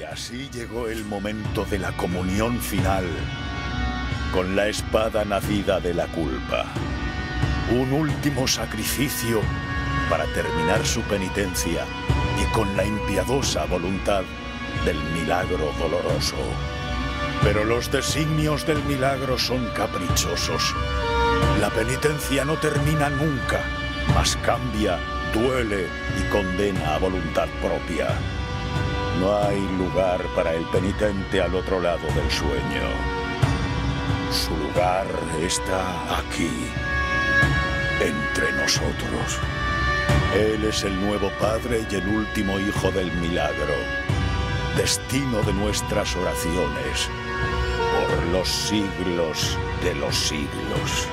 Y así llegó el momento de la comunión final, con la espada nacida de la culpa. Un último sacrificio para terminar su penitencia y con la impiadosa voluntad del milagro doloroso. Pero los designios del milagro son caprichosos. La penitencia no termina nunca, mas cambia, duele y condena a voluntad propia. No hay lugar para el penitente al otro lado del sueño. Su lugar está aquí, entre nosotros. Él es el nuevo Padre y el último Hijo del Milagro, destino de nuestras oraciones por los siglos de los siglos.